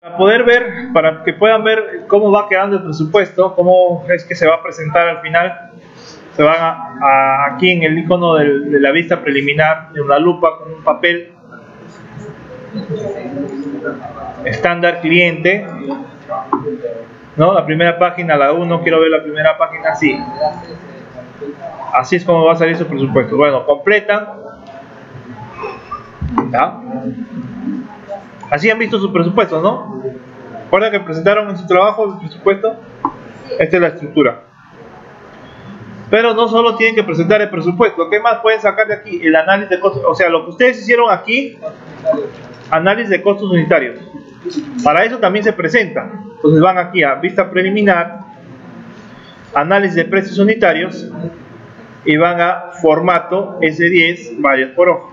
Para poder ver, para que puedan ver cómo va quedando el presupuesto, cómo es que se va a presentar al final, se van a, aquí en el icono de la vista preliminar, en una lupa con un papel estándar cliente, ¿no? La primera página, la 1, quiero ver la primera página, así. Así es como va a salir su presupuesto. Bueno, completan. ¿Ya? Así han visto su presupuesto, ¿no? ¿Recuerdan que presentaron en su trabajo el presupuesto? Esta es la estructura. Pero no solo tienen que presentar el presupuesto, ¿qué más pueden sacar de aquí? El análisis de costos. O sea, lo que ustedes hicieron aquí, análisis de costos unitarios. Para eso también se presenta. Entonces van aquí a vista preliminar, análisis de precios unitarios y van a formato S10 varios por hoja.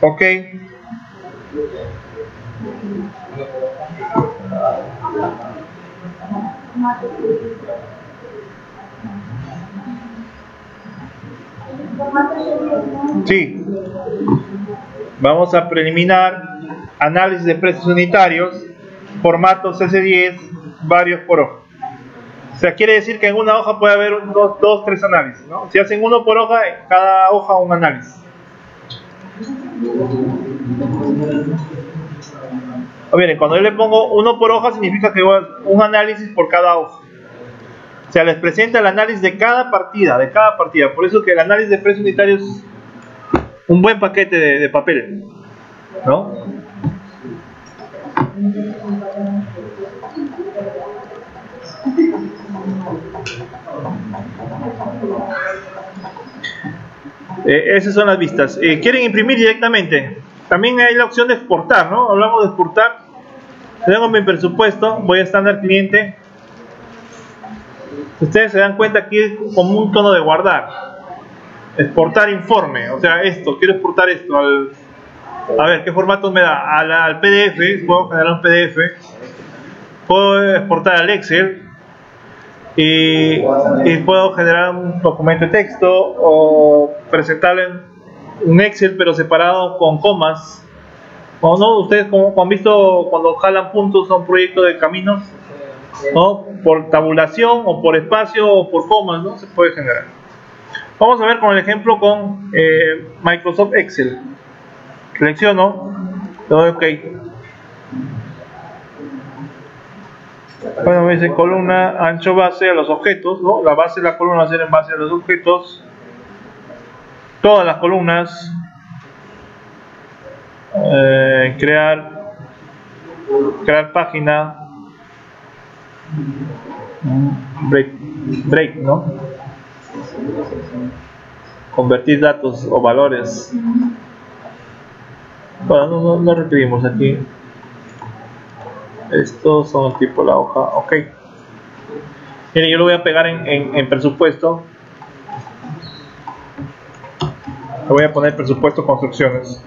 Ok. Sí. Vamos a preliminar análisis de precios unitarios, formatos S10, varios por hoja. O sea, quiere decir que en una hoja puede haber dos, dos tres análisis. ¿no? Si hacen uno por hoja, cada hoja un análisis. O bien, cuando yo le pongo uno por hoja, significa que un análisis por cada hoja. O sea, les presenta el análisis de cada partida, de cada partida. Por eso que el análisis de precios unitarios es un buen paquete de, de papel. ¿No? Eh, esas son las vistas. Eh, ¿Quieren imprimir directamente? También hay la opción de exportar, ¿no? Hablamos de exportar. Tengo mi presupuesto, voy a estándar cliente. Ustedes se dan cuenta aquí como un tono de guardar. Exportar informe, o sea, esto, quiero exportar esto al... A ver, ¿qué formato me da? Al, al PDF, puedo generar un PDF. Puedo exportar al Excel, y, puedo generar un documento de texto o presentarlo en un Excel pero separado con comas. O no, ustedes como, han visto cuando jalan puntos a un proyecto de caminos, ¿no? por tabulación o por espacio o por comas, ¿no? se puede generar. Vamos a ver con el ejemplo con eh, Microsoft Excel. Selecciono, le doy OK. Bueno, me dice columna ancho base a los objetos, ¿no? La base de la columna va en base a los objetos. Todas las columnas. Eh, crear crear página break, break ¿no? convertir datos o valores bueno, no, no, no repetimos aquí estos son tipo la hoja ok. Miren yo lo voy a pegar en, en, presupuesto. Le voy a poner presupuesto construcciones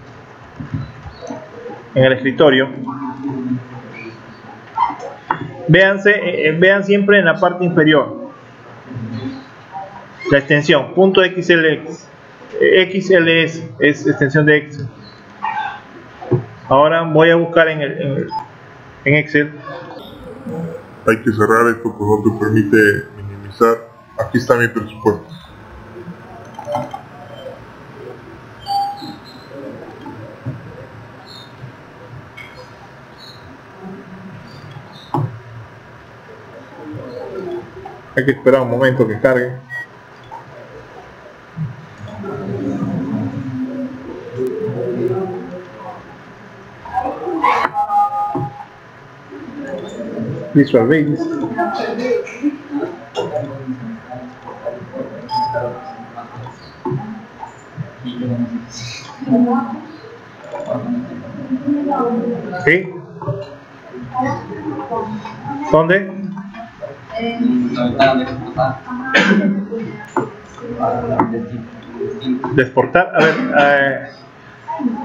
en el escritorio. Véanse, eh, eh, vean siempre en la parte inferior la extensión punto .xlx XLS es extensión de Excel ahora voy a buscar en el, en el en Excel. Hay que cerrar esto porque no te permite minimizar. Aquí está mi presupuesto. Hay que esperar un momento que cargue. Visual Basic. ¿Sí? ¿Dónde? De exportar. A ver, eh,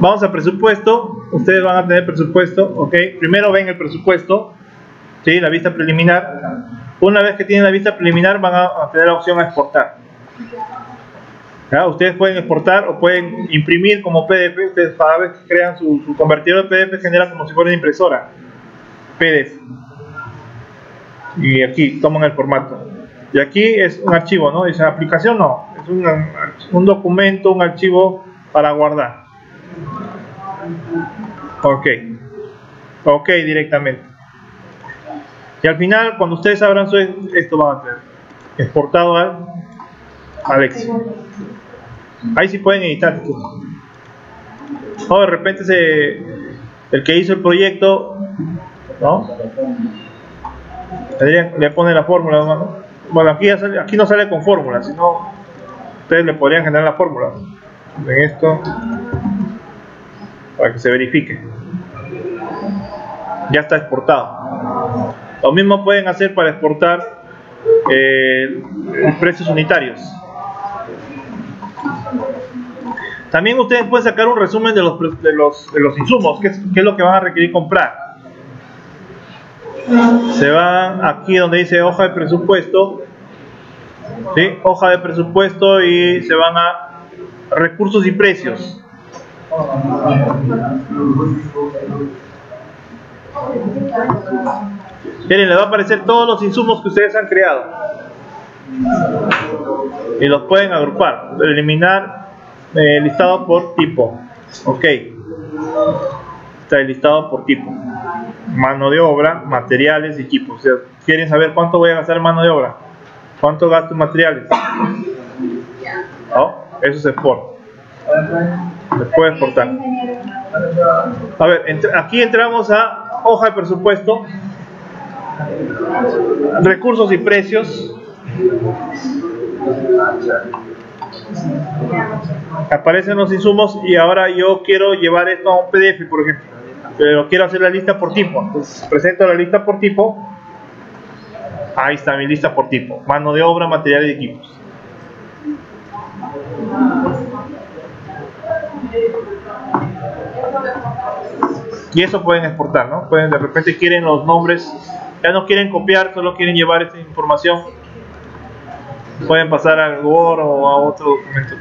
vamos a presupuesto. Ustedes van a tener presupuesto, ok. Primero ven el presupuesto ¿sí? la vista preliminar. Una vez que tienen la vista preliminar van a, tener la opción a exportar. Ustedes pueden exportar o pueden imprimir como PDF. Ustedes cada vez que crean su, su convertidor de PDF generan como si fuera una impresora. PDF. Y aquí toman el formato. Y aquí es un archivo, ¿no? Dice aplicación, no. Es un, un documento, un archivo para guardar. Ok. Ok directamente. Y al final, cuando ustedes abran esto va a ser exportado al Excel. Ahí sí pueden editar. O de repente se, el que hizo el proyecto, ¿no? Le pone la fórmula. Bueno, aquí, aquí no sale con fórmula, sino ustedes le podrían generar la fórmula en esto para que se verifique. Ya está exportado. Lo mismo pueden hacer para exportar eh, precios unitarios. También ustedes pueden sacar un resumen de los, de los, de los insumos, qué es, es lo que van a requerir comprar. Se van aquí donde dice hoja de presupuesto, ¿sí? hoja de presupuesto y se van a recursos y precios. Miren, les va a aparecer todos los insumos que ustedes han creado. Y los pueden agrupar. Eliminar eh, listado por tipo. Ok. Está el listado por tipo. Mano de obra, materiales y equipos. O sea, ¿quieren saber cuánto voy a gastar en mano de obra? ¿Cuánto gasto en materiales? ¿Oh? Eso se exporta. Puede exportar. A ver, aquí entramos a hoja de presupuesto recursos y precios. Aparecen los insumos y ahora yo quiero llevar esto a un PDF por ejemplo. Pero quiero hacer la lista por tipo. Presento la lista por tipo. Ahí está mi lista por tipo. Mano de obra, materiales y equipos. Y eso pueden exportar, ¿no? Pueden de repente quieren los nombres ya no quieren copiar, solo quieren llevar esta información, pueden pasar al Word o a otro documento.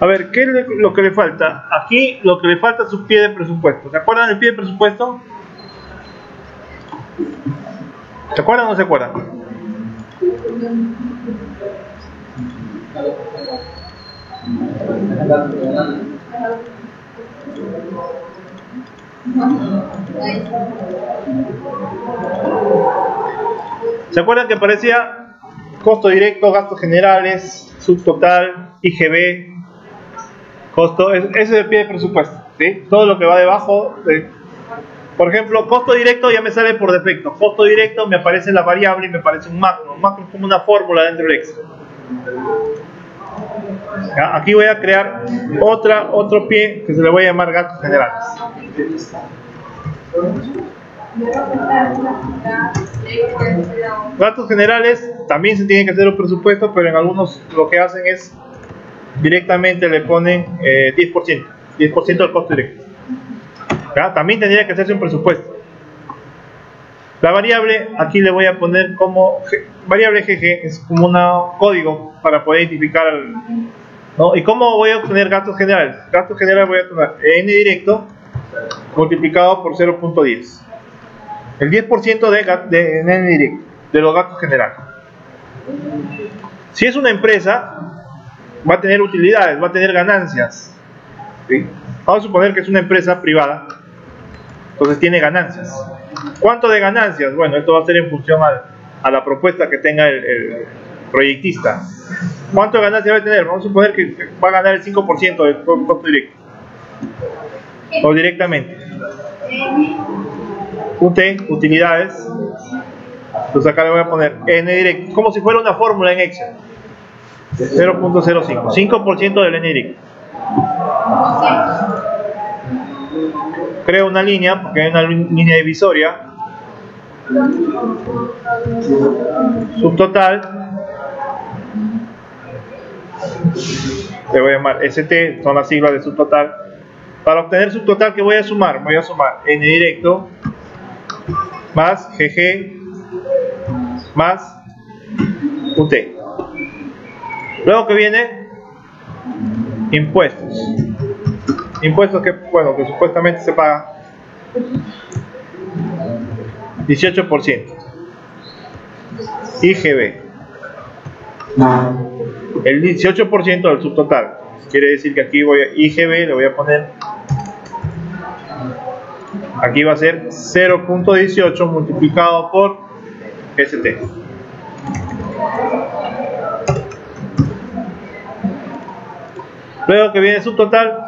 A ver, ¿qué es lo que le falta? Aquí lo que le falta es su pie de presupuesto. ¿Se acuerdan del pie de presupuesto? ¿Se acuerdan o no se acuerdan? ¿Se acuerdan que aparecía costo directo, gastos generales, subtotal, IGB, costo? Ese es el pie de presupuesto. ¿sí? Todo lo que va debajo. por ejemplo, costo directo ya me sale por defecto. Costo directo me aparece la variable y me aparece un macro. Un macro es como una fórmula dentro del Excel. Aquí voy a crear otra, otro pie que se le voy a llamar gastos generales. Gastos generales también se tienen que hacer un presupuesto, pero en algunos lo que hacen es directamente le ponen 10%, eh, 10% del costo directo. También tendría que hacerse un presupuesto. La variable, aquí le voy a poner como variable GG, es como un código para poder identificar ¿no? ¿Y cómo voy a obtener gastos generales? Gastos generales voy a tomar n directo multiplicado por 0.10. El 10% de, de n directo, de los gastos generales. Si es una empresa, va a tener utilidades, va a tener ganancias. Vamos a suponer que es una empresa privada, entonces tiene ganancias. ¿Cuánto de ganancias? Bueno, esto va a ser en función a la propuesta que tenga el, proyectista. ¿Cuánto de ganancias va a tener? Vamos a suponer que va a ganar el 5% del costo directo. O directamente. UT, utilidades. Entonces acá le voy a poner N directo, como si fuera una fórmula en Excel. 0.05, 5% del N directo creo una línea, porque hay una línea divisoria, subtotal, le voy a llamar ST, son las siglas de subtotal. Para obtener subtotal, ¿qué voy a sumar? Voy a sumar N directo más GG más UT. Luego que viene impuestos. Impuestos que, bueno, que supuestamente se paga 18%. IGB. El 18% del subtotal. Quiere decir que aquí voy a IGB, le voy a poner aquí va a ser 0.18 multiplicado por ST. Luego que viene subtotal,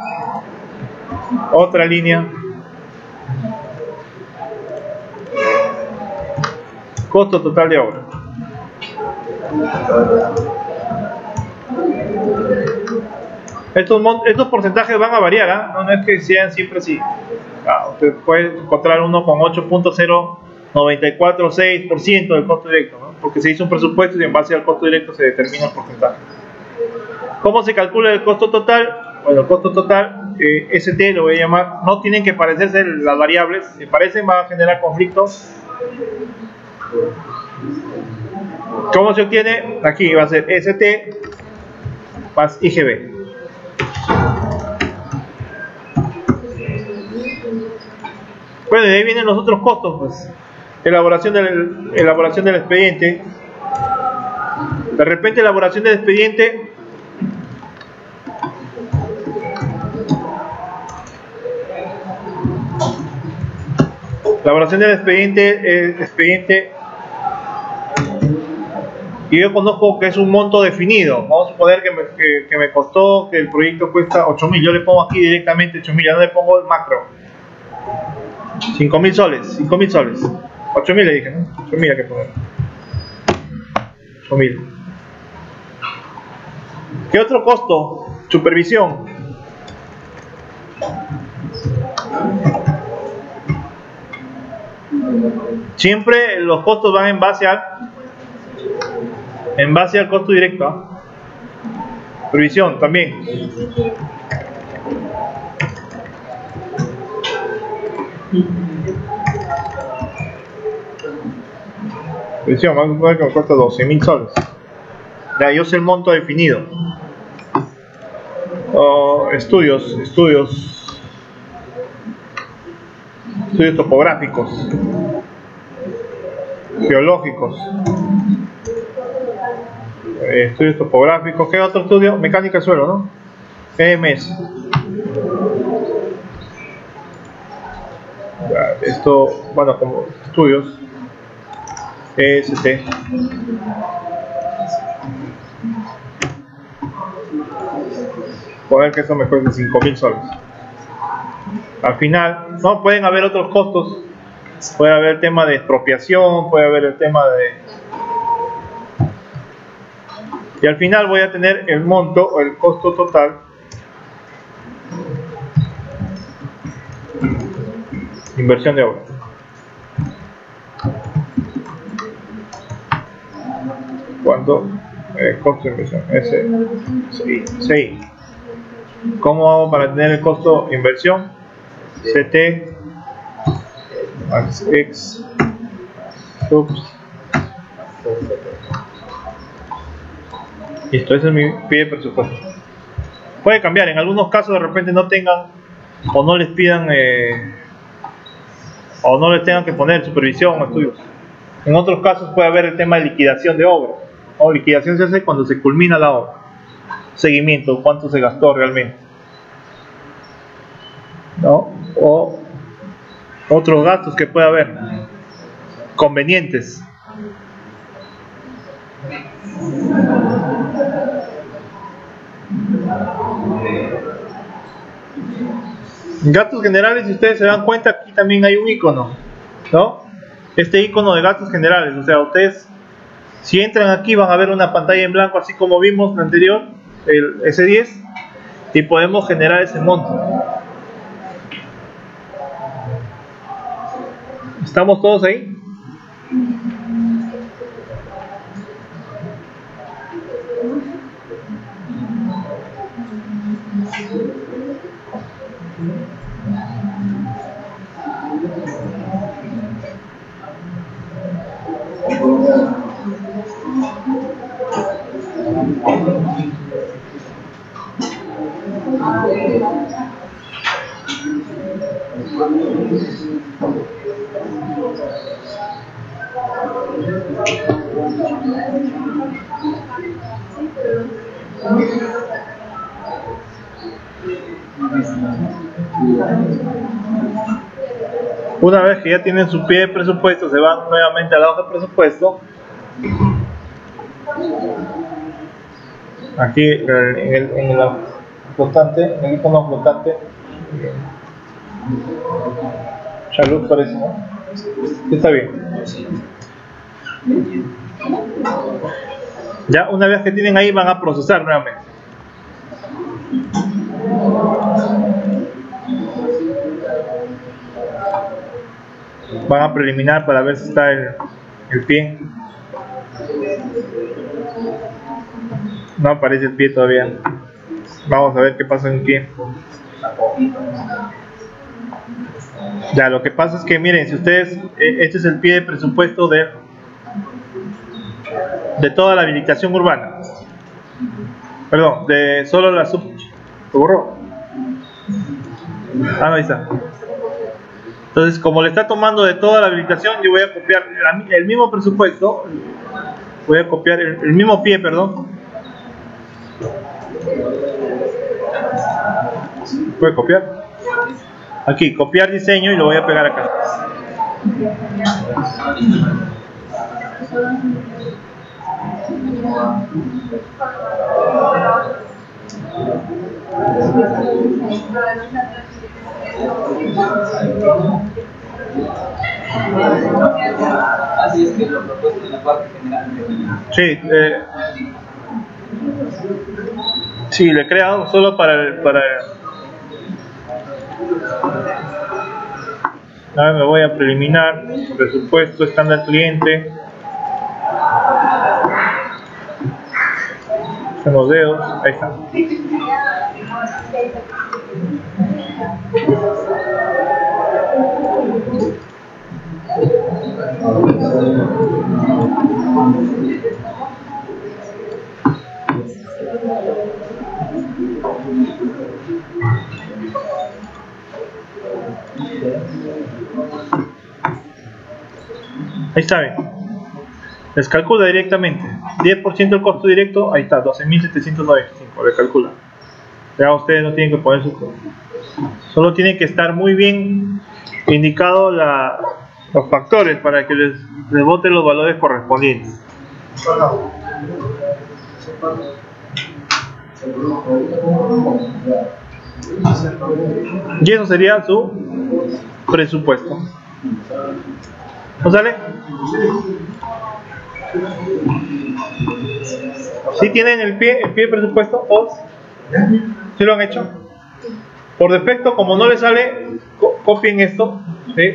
otra línea. Costo total de obra. Estos, estos porcentajes van a variar, ¿eh? no, es que sean siempre así. Ah, usted puede encontrar uno con 8.0946% del costo directo, ¿no? porque se hizo un presupuesto y en base al costo directo se determina el porcentaje. ¿Cómo se calcula el costo total? Bueno, el costo total, eh, ST lo voy a llamar, no tienen que parecerse las variables, si parecen va a generar conflictos. ¿Cómo se obtiene? Aquí va a ser ST más IGB. Bueno, y ahí vienen los otros costos, pues. Elaboración del, elaboración del expediente. De repente, elaboración del expediente. Elaboración del expediente, expediente y yo conozco que es un monto definido. Vamos a suponer que me, que, me costó, que el proyecto cuesta 8.000. Yo le pongo aquí directamente 8.000, ya no le pongo el macro. 5.000 soles, 5.000 soles. 8.000 le dije, ¿no? 8.000 hay que poner. 8.000. ¿Qué otro costo? Supervisión. Siempre los costos van en base al en base al costo directo. ¿ah? Previsión también. Previsión, vamos que me cuesta 12 mil soles. Ya, yo sé el monto definido. Oh, estudios, estudios, estudios topográficos, geológicos, eh, estudios topográficos, ¿qué otro estudio? Mecánica de suelo, ¿no? EMS. Esto, bueno, como estudios, EST. Poner que eso me cuesta 5.000 soles. Al final, no, pueden haber otros costos. Puede haber el tema de expropiación, puede haber el tema de y al final voy a tener el monto o el costo total inversión de obra. ¿Cuánto? Eh, costo de inversión. Ese. Sí, sí. ¿Cómo hago para tener el costo de inversión? CT X subs Listo, ese es mi pie de presupuesto. Puede cambiar, en algunos casos de repente no tengan o no les pidan eh, o no les tengan que poner supervisión o estudios. En otros casos puede haber el tema de liquidación de obra. O liquidación se hace cuando se culmina la obra. Seguimiento, cuánto se gastó realmente. ¿No? O otros gastos que puede haber. Convenientes. Gastos generales, si ustedes se dan cuenta, aquí también hay un icono, ¿no? Este icono de gastos generales, o sea, ustedes, si entran aquí, van a ver una pantalla en blanco, así como vimos el anterior, el S10, y podemos generar ese monto. ¿Estamos todos ahí? Una vez que ya tienen su pie de presupuesto, se van nuevamente a la hoja de presupuesto. Aquí en el, en el flotante, en el icono flotante. Salud parece, ¿no? Está bien. Ya una vez que tienen ahí van a procesar nuevamente. Van a preliminar para ver si está el, pie. No aparece el pie todavía. Vamos a ver qué pasa en el pie. Ya, lo que pasa es que miren, si ustedes, eh, este es el pie de presupuesto de, de toda la habilitación urbana. Perdón, de solo la sub. ¿Se borró? Ah, no, ahí está. Entonces, como le está tomando de toda la habilitación, yo voy a copiar el mismo presupuesto, voy a copiar el, mismo pie, perdón. Voy a copiar. Aquí, copiar diseño y lo voy a pegar acá. Así es que lo propuesto en la parte general. Sí, eh, sí, le he creado solo para el, para Ahora me voy a preliminar, presupuesto, estándar cliente. En los dedos, ahí está. Ahí está bien. Les calcula directamente. 10% del costo directo, ahí está, 12.795, le calcula. Ya ustedes no tienen que poner su Solo tienen que estar muy bien indicados los factores para que les, les voten los valores correspondientes. Y eso sería su presupuesto. ¿No sale? Si tienen el pie, el pie de presupuesto, ¿todos? ¿Sí lo han hecho? Por defecto, como no le sale, copien esto.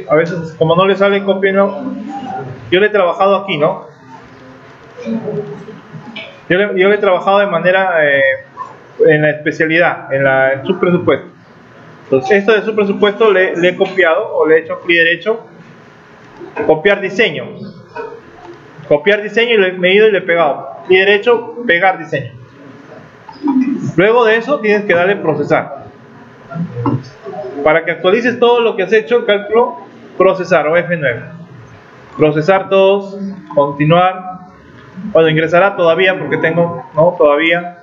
A veces, como no le sale, copienlo. Yo le he trabajado aquí, ¿no? Yo le, he trabajado de manera eh, en la especialidad, en, la, en su presupuesto. Entonces, esto de su presupuesto le, he copiado o le he hecho clic derecho, copiar diseño. Copiar diseño y le he medido y le he pegado. Clic derecho, pegar diseño. Luego de eso tienes que darle procesar. Para que actualices todo lo que has hecho, cálculo procesar o F9. Procesar todos, continuar. Bueno, ingresará todavía porque tengo, no, todavía.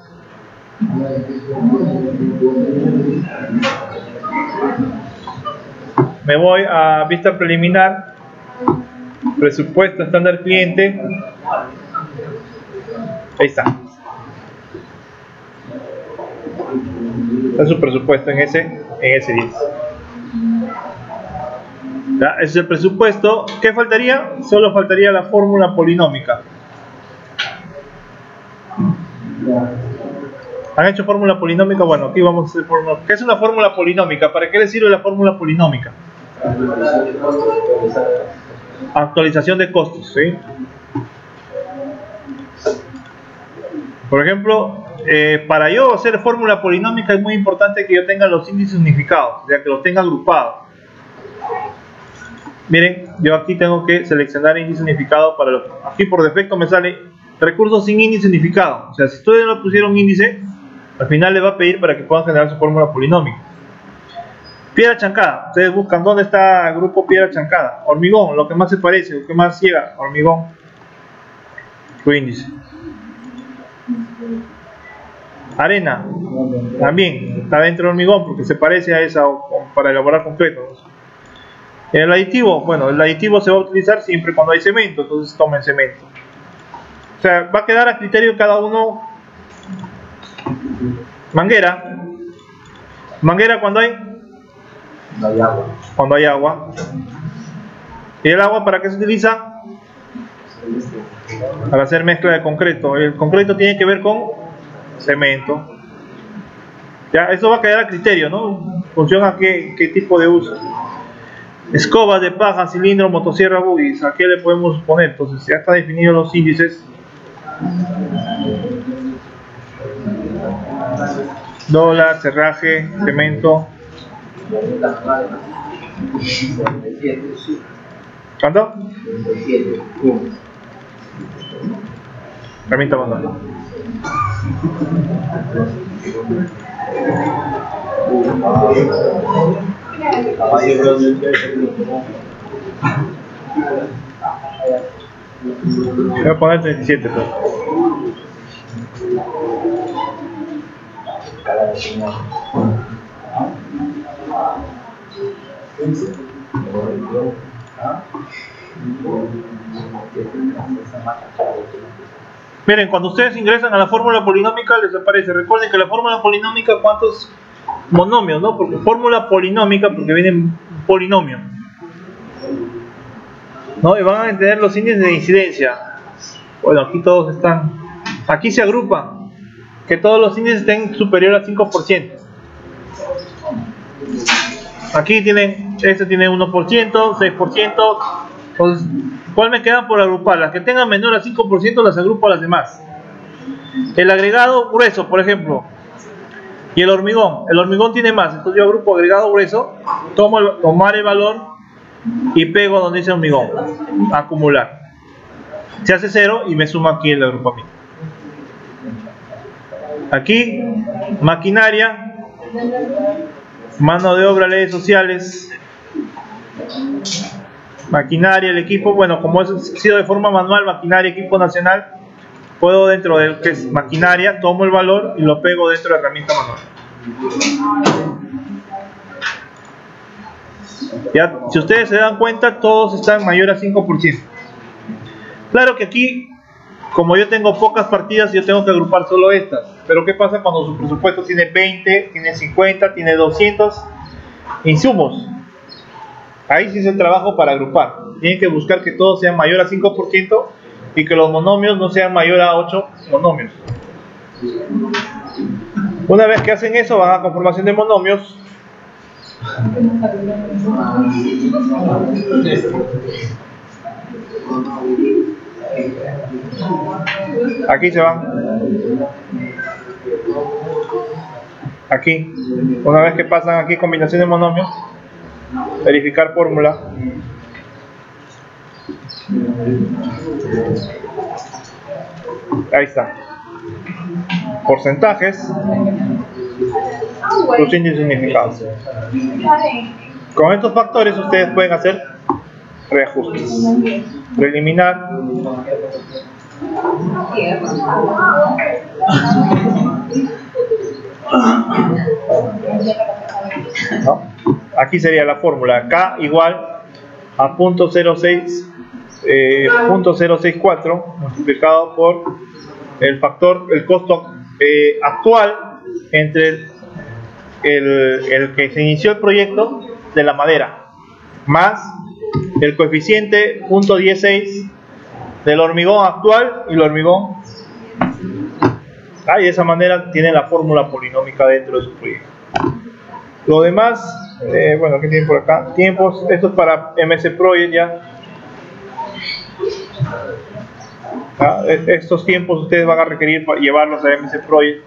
Me voy a vista preliminar, presupuesto estándar cliente. Ahí está. Está su presupuesto en ese, en ese 10. Ese es el presupuesto. ¿Qué faltaría? Solo faltaría la fórmula polinómica. ¿Han hecho fórmula polinómica? Bueno, aquí vamos a hacer fórmula. ¿Qué es una fórmula polinómica? ¿Para qué le sirve la fórmula polinómica? Actualización de costos, ¿sí? Por ejemplo, eh, para yo hacer fórmula polinómica es muy importante que yo tenga los índices unificados, ya que los tenga agrupados. Miren, yo aquí tengo que seleccionar índice unificado para los... Aquí por defecto me sale recursos sin índice unificado. O sea, si ustedes no pusieron índice, Al final le va a pedir para que puedan generar su fórmula polinómica. Piedra chancada. Ustedes buscan dónde está el grupo piedra chancada. Hormigón, lo que más se parece, lo que más llega. Hormigón. Su índice. Arena. También está dentro del hormigón porque se parece a esa para elaborar concretos. El aditivo, bueno, el aditivo se va a utilizar siempre cuando hay cemento, entonces tomen cemento. O sea, va a quedar a criterio de cada uno. Manguera. Manguera cuando hay No hay agua. cuando hay agua. ¿Y el agua para qué se utiliza? Para hacer mezcla de concreto. El concreto tiene que ver con cemento. Ya, eso va a quedar a criterio, ¿no? Funciona a qué, qué tipo de uso. Escoba de paja, cilindro, motosierra, buggies. ¿A qué le podemos poner? Entonces ya están definidos los índices. Dólar, cerraje, cemento. manual. 47, sí. ¿Cuánto? 47. Pum. Herramienta manual. Voy a poner 37, pero. Miren, cuando ustedes ingresan a la fórmula polinómica les aparece. Recuerden que la fórmula polinómica, ¿cuántos monomios, no? Porque fórmula polinómica, porque viene polinomio. ¿No? Y van a entender los índices de incidencia. Bueno, aquí todos están. Aquí se agrupan. Que todos los índices estén superior al 5%. Aquí tienen, este tiene 1%, 6%. Entonces, ¿cuál me quedan por agrupar? Las que tengan menor al 5% las agrupo a las demás. El agregado grueso, por ejemplo. Y el hormigón. El hormigón tiene más. Entonces yo agrupo agregado grueso, tomo el, tomar el valor y pego donde dice hormigón. Acumular. Se hace cero y me suma aquí el agrupamiento. Aquí, maquinaria, mano de obra, leyes sociales, maquinaria, el equipo, bueno, como ha sido de forma manual, maquinaria, equipo nacional, puedo dentro de lo que es maquinaria, tomo el valor y lo pego dentro de la herramienta manual. Ya, si ustedes se dan cuenta, todos están mayor a 5%. Claro que aquí, como yo tengo pocas partidas, yo tengo que agrupar solo estas. Pero ¿qué pasa cuando su presupuesto tiene 20, tiene 50, tiene 200 insumos? Ahí sí es el trabajo para agrupar. Tienen que buscar que todos sean mayor a 5% y que los monomios no sean mayor a 8 monomios. Una vez que hacen eso, van a conformación de monomios. Aquí se van. Aquí. Una vez que pasan aquí combinación de monomios, verificar fórmula. Ahí está. Porcentajes. Sus índices significados. Con estos factores ustedes pueden hacer reajustes. Preliminar. Aquí sería la fórmula. K igual a punto 06 eh, punto 064 multiplicado por el factor, el costo eh, actual entre el, el, el que se inició el proyecto de la madera más el coeficiente punto 16 del hormigón actual y el hormigón. Ah, y de esa manera tiene la fórmula polinómica dentro de su proyecto lo demás eh, bueno ¿qué tienen por acá? tiempos, esto es para MS Project ya Ah, e- estos tiempos ustedes van a requerir para llevarlos a MS Project